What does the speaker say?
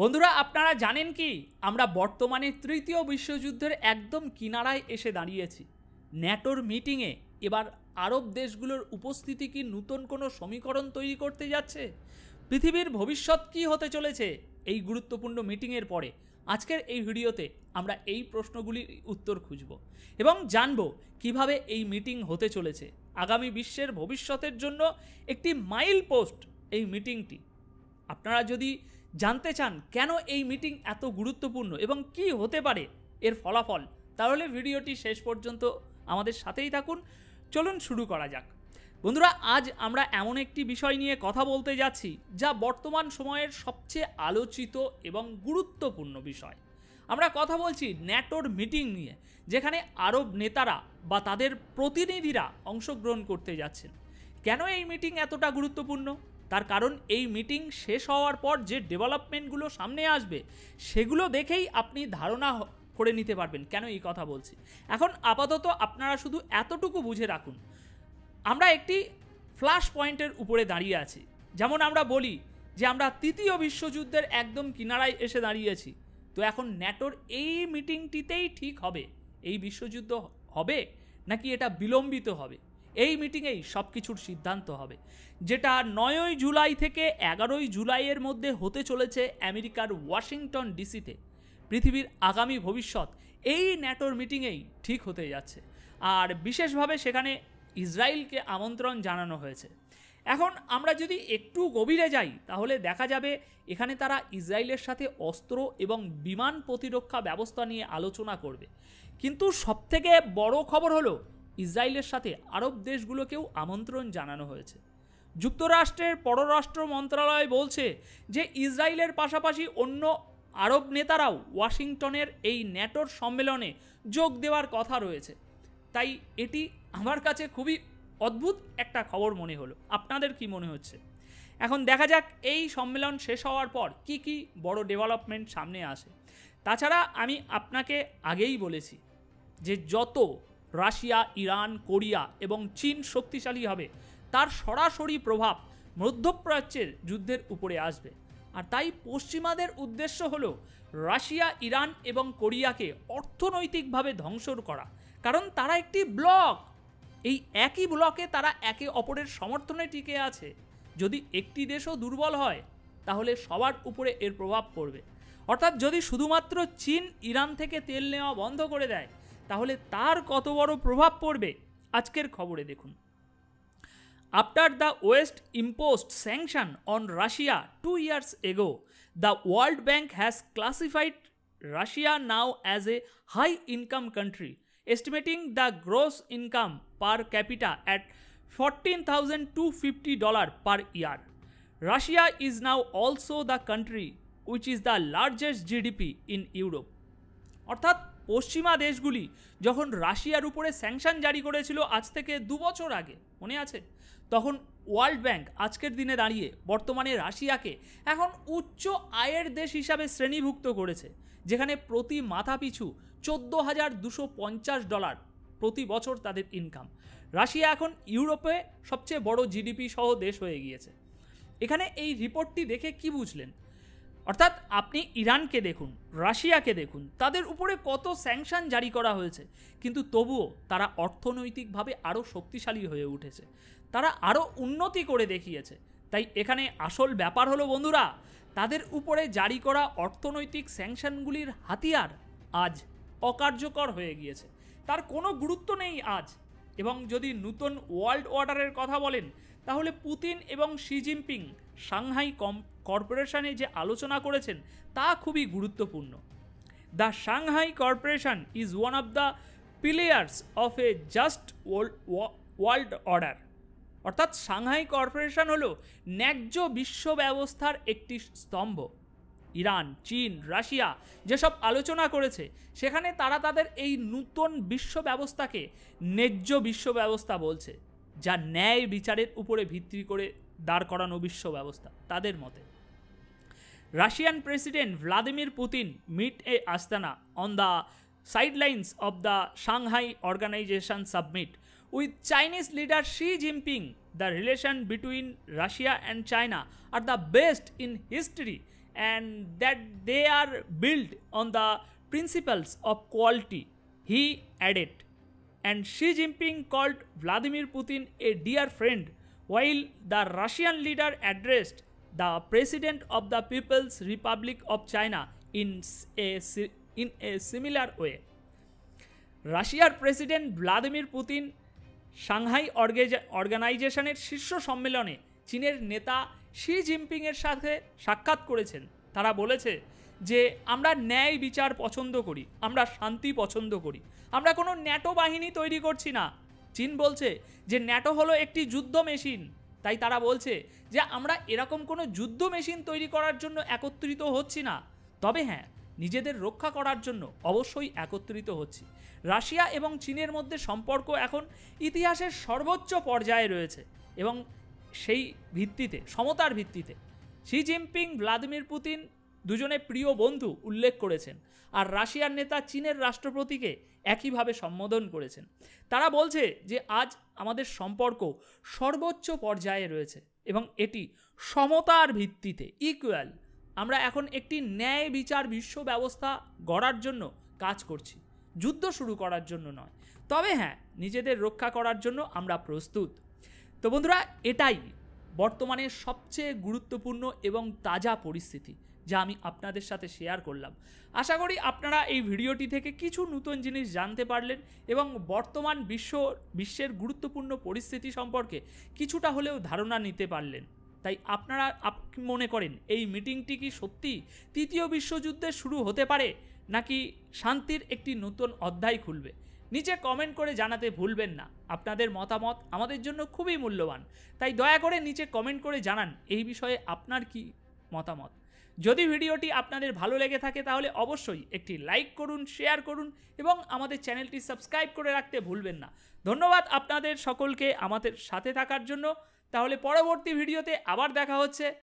বন্ধুরা, আপনারা জানেন কি? আমরা বর্তমানে তৃতীয় বিশ্বযুদ্ধের একদম কিনারায় এসে দাঁড়িয়েছি। ন্যাটোর মিটিংয়ে এবার আরব দেশগুলোর উপস্থিতি কি নতুন কোনো সমীকরণ তৈরি করতে যাচ্ছে? পৃথিবীর ভবিষ্যৎ কি হতে চলেছে? এই গুরুত্বপূর্ণ মিটিংয়ের পরে আজকের এই ভিডিওতে আমরা এই প্রশ্নগুলির উত্তর খুঁজব এবং জানব কীভাবে এই মিটিং হতে চলেছে। আগামী বিশ্বের ভবিষ্যতের জন্য একটি মাইল পোস্ট এই মিটিংটি। আপনারা যদি জানতে চান কেন এই মিটিং এত গুরুত্বপূর্ণ এবং কি হতে পারে এর ফলাফল, তাহলে ভিডিওটি শেষ পর্যন্ত আমাদের সাথেই থাকুন। চলুন শুরু করা যাক। বন্ধুরা, আজ আমরা এমন একটি বিষয় নিয়ে কথা বলতে যাচ্ছি, যা বর্তমান সময়ের সবচেয়ে আলোচিত এবং গুরুত্বপূর্ণ বিষয়। আমরা কথা বলছি ন্যাটোর মিটিং নিয়ে, যেখানে আরব নেতারা বা তাদের প্রতিনিধিরা অংশগ্রহণ করতে যাচ্ছেন। কেন এই মিটিং এতটা গুরুত্বপূর্ণ? তার কারণ এই মিটিং শেষ হওয়ার পর যে ডেভেলপমেন্টগুলো সামনে আসবে, সেগুলো দেখেই আপনি ধারণা করে নিতে পারবেন। কেন এই কথা বলছি? এখন আপাতত আপনারা শুধু এতটুকু বুঝে রাখুন। আমরা একটি ফ্ল্যাশ পয়েন্টের উপরে দাঁড়িয়ে আছি। যেমন আমরা বলি যে আমরা তৃতীয় বিশ্বযুদ্ধের একদম কিনারায় এসে দাঁড়িয়েছি। তো এখন ন্যাটোর এই মিটিংটিতেই ঠিক হবে? এই বিশ্বযুদ্ধ হবে? নাকি এটা বিলম্বিত হবে? এই মিটিংয়েই সব কিছুর সিদ্ধান্ত হবে, যেটা নয়ই জুলাই থেকে এগারোই জুলাইয়ের মধ্যে হতে চলেছে আমেরিকার ওয়াশিংটন ডিসিতে। পৃথিবীর আগামী ভবিষ্যৎ এই ন্যাটোর মিটিংয়েই ঠিক হতে যাচ্ছে। আর বিশেষভাবে সেখানে ইসরায়েলকে আমন্ত্রণ জানানো হয়েছে। এখন আমরা যদি একটু গভীরে যাই, তাহলে দেখা যাবে এখানে তারা ইসরায়েলের সাথে অস্ত্র এবং বিমান প্রতিরক্ষা ব্যবস্থা নিয়ে আলোচনা করবে। কিন্তু সবথেকে বড় খবর হলো ইসরায়েলের সাথে আরব দেশগুলোকেও আমন্ত্রণ জানানো হয়েছে। যুক্তরাষ্ট্রের পররাষ্ট্র মন্ত্রণালয় বলছে যে ইসরায়েলের পাশাপাশি অন্য আরব নেতারাও ওয়াশিংটনের এই ন্যাটোর সম্মেলনে যোগ দেওয়ার কথা রয়েছে। তাই এটি আমার কাছে খুবই অদ্ভুত একটা খবর মনে হলো। আপনাদের কি মনে হচ্ছে? এখন দেখা যাক এই সম্মেলন শেষ হওয়ার পর কি কি বড় ডেভেলপমেন্ট সামনে আসে। তাছাড়া আমি আপনাকে আগেই বলেছি যে যত রাশিয়া, ইরান, কোরিয়া এবং চীন শক্তিশালী হবে। তার সরাসরি প্রভাব মধ্যপ্রাচ্যের যুদ্ধের উপরে আসবে। আর তাই পশ্চিমাদের উদ্দেশ্য হল রাশিয়া, ইরান এবং কোরিয়াকে অর্থনৈতিকভাবে ধ্বংসর করা। কারণ তারা একটি ব্লক। এই একই ব্লকে তারা একে অপরের সমর্থনে টিকে আছে। যদি একটি দেশও দুর্বল হয়, তাহলে সবার উপরে এর প্রভাব পড়বে। অর্থাৎ যদি শুধুমাত্র চীন, ইরান থেকে তেল নেওয়া বন্ধ করে দেয় তাহলে তার কত বড় প্রভাব পড়বে? আজকের খবরে দেখুন। After the West imposed sanction on Russia two years ago the World Bank has classified Russia now as a high income country estimating the gross income per capita at fourteen thousand two fifty dollar per year Russia is now also the country which is the largest GDP in Europe অর্থাৎ পশ্চিমা দেশগুলি যখন রাশিয়ার উপরে sanction জারি করেছিল আজ থেকে দু বছর আগে, মনে আছে? তখন ওয়ার্ল্ড ব্যাংক আজকের দিনে দাঁড়িয়ে বর্তমানে রাশিয়াকে এখন উচ্চ আয়ের দেশ হিসাবে শ্রেণীভুক্ত করেছে, যেখানে প্রতি মাথা পিছু চোদ্দ হাজার দুশো পঞ্চাশ ডলার প্রতি বছর তাদের ইনকাম রাশিয়া এখন ইউরোপে সবচেয়ে বড় জিডিপি সহ দেশ হয়ে গিয়েছে। এখানে এই রিপোর্টটি দেখে কি বুঝলেন? অর্থাৎ আপনি ইরানকে দেখুন, রাশিয়াকে দেখুন, তাদের উপরে কত স্যাংশন জারি করা হয়েছে। কিন্তু তবুও তারা অর্থনৈতিকভাবে আরও শক্তিশালী হয়ে উঠেছে। তারা আরও উন্নতি করে দেখিয়েছে। তাই এখানে আসল ব্যাপার হলো বন্ধুরা, তাদের উপরে জারি করা অর্থনৈতিক স্যাংশনগুলির হাতিয়ার আজ অকার্যকর হয়ে গিয়েছে। তার কোনো গুরুত্ব নেই আজ। এবং যদি নতুন ওয়ার্ল্ড অর্ডারের কথা বলেন, তাহলে পুতিন এবং শি জিনপিং, সাংহাই কম কর্পোরেশনে যে আলোচনা করেছেন, তা খুবই গুরুত্বপূর্ণ। The Shanghai corporation is one of the pillars of a just world order. অর্থাৎ সাংহাই কর্পোরেশন হলো ন্যায্য বিশ্ব ব্যবস্থার একটি স্তম্ভ। ইরান, চীন, রাশিয়া যেসব আলোচনা করেছে, সেখানে তারা তাদের এই নূতন বিশ্ব ব্যবস্থাকে ন্যায্য বিশ্ব ব্যবস্থা বলছে, যা ন্যায় বিচারের উপরে ভিত্তি করে দাঁড় করানো বিশ্ব ব্যবস্থা, তাদের মতে। Russian President Vladimir Putin meet a Astana on the sidelines of the Shanghai Organization Summit. With Chinese leader Xi Jinping, the relation between Russia and China are the best in history and that they are built on the principles of quality, he added. And Xi Jinping called Vladimir Putin a dear friend while the Russian leader addressed President of the People's Republic of China in a, si- in a similar way. রাশিয়ার president Vladimir Putin Shanghai অর্গানাইজেশনের শীর্ষ সম্মেলনে চীনের নেতা she জিনপিংয়ের সাথে সাক্ষাৎ করেছেন। তারা বলেছে যে আমরা ন্যায় বিচার পছন্দ করি আমরা শান্তি পছন্দ করি আমরা কোনো ন্যাটো বাহিনী তৈরি করছি না। চীন বলছে যে ন্যাটো হলো একটি যুদ্ধ মেশিন। তাই তারা বলছে যে আমরা এরকম কোনো যুদ্ধ মেশিন তৈরি করার জন্য একত্রিত হচ্ছি না। তবে হ্যাঁ নিজেদের রক্ষা করার জন্য অবশ্যই একত্রিত হচ্ছি। রাশিয়া এবং চীনের মধ্যে সম্পর্ক এখন ইতিহাসের সর্বোচ্চ পর্যায়ে রয়েছে এবং সেই ভিত্তিতে, সমতার ভিত্তিতে। শি জিনপিং ভ্লাদিমির পুতিন দুজনে প্রিয় বন্ধু উল্লেখ করেছেন আর রাশিয়ার নেতা চীনের রাষ্ট্রপতিকে একইভাবে সম্বোধন করেছেন। তারা বলছে যে আজ আমাদের সম্পর্ক সর্বোচ্চ পর্যায়ে রয়েছে এবং এটি সমতার ভিত্তিতে ইকুয়াল আমরা এখন একটি ন্যায় বিচার বিশ্ব ব্যবস্থা গড়ার জন্য কাজ করছি, যুদ্ধ শুরু করার জন্য নয়। তবে হ্যাঁ নিজেদের রক্ষা করার জন্য আমরা প্রস্তুত। তো বন্ধুরা, এটাই বর্তমানে সবচেয়ে গুরুত্বপূর্ণ এবং তাজা পরিস্থিতি। যা আমি আপনাদের সাথে শেয়ার করলাম। আশা করি আপনারা এই ভিডিওটি থেকে কিছু নতুন জিনিস জানতে পারলেন এবং বর্তমান বিশ্ব, বিশ্বের গুরুত্বপূর্ণ পরিস্থিতি সম্পর্কে কিছুটা হলেও ধারণা নিতে পারলেন। তাই আপনারা, আপ- মনে করেন, এই মিটিংটি কি সত্যি তৃতীয় বিশ্বযুদ্ধের শুরু হতে পারে, নাকি শান্তির একটি নতুন অধ্যায় খুলবে? নিচে কমেন্ট করে জানাতে ভুলবেন না। আপনাদের মতামত আমাদের জন্য খুবই মূল্যবান। তাই দয়া করে নিচে কমেন্ট করে জানান, এই বিষয়ে আপনার কি মতামত? যদি ভিডিওটি আপনাদের ভালো লেগে থাকে তাহলে অবশ্যই একটি লাইক করুন, শেয়ার করুন এবং আমাদের চ্যানেলটি সাবস্ক্রাইব করে রাখতে ভুলবেন না। ধন্যবাদ আপনাদের সকলকে আমাদের সাথে থাকার জন্য। তাহলে পরবর্তী ভিডিওতে আবার দেখা হচ্ছে।